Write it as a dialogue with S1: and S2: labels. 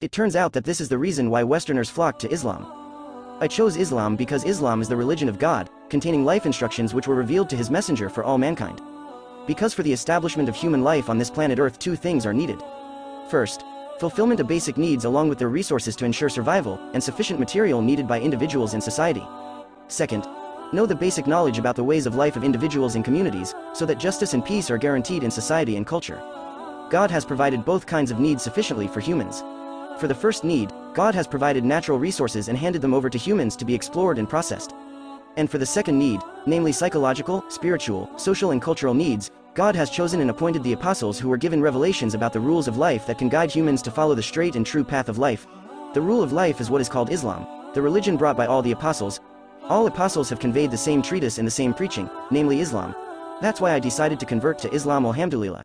S1: It turns out that this is the reason why Westerners flock to Islam. I chose Islam because Islam is the religion of God, containing life instructions which were revealed to his messenger for all mankind. Because for the establishment of human life on this planet Earth two things are needed. First, fulfillment of basic needs along with their resources to ensure survival, and sufficient material needed by individuals and society. Second, know the basic knowledge about the ways of life of individuals and communities, so that justice and peace are guaranteed in society and culture. God has provided both kinds of needs sufficiently for humans. For the first need, God has provided natural resources and handed them over to humans to be explored and processed. And for the second need, namely psychological, spiritual, social and cultural needs, God has chosen and appointed the apostles who were given revelations about the rules of life that can guide humans to follow the straight and true path of life. The rule of life is what is called Islam, the religion brought by all the apostles. All apostles have conveyed the same treatise and the same preaching, namely Islam. That's why I decided to convert to Islam alhamdulillah.